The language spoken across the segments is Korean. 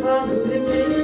probably be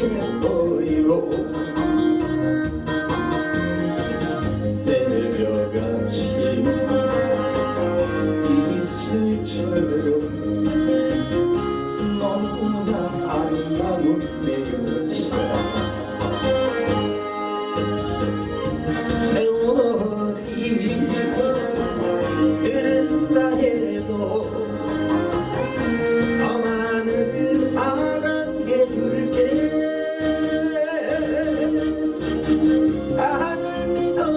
잊어버리고 새벽같이 이슬처럼 너무나 아름다운 내 여자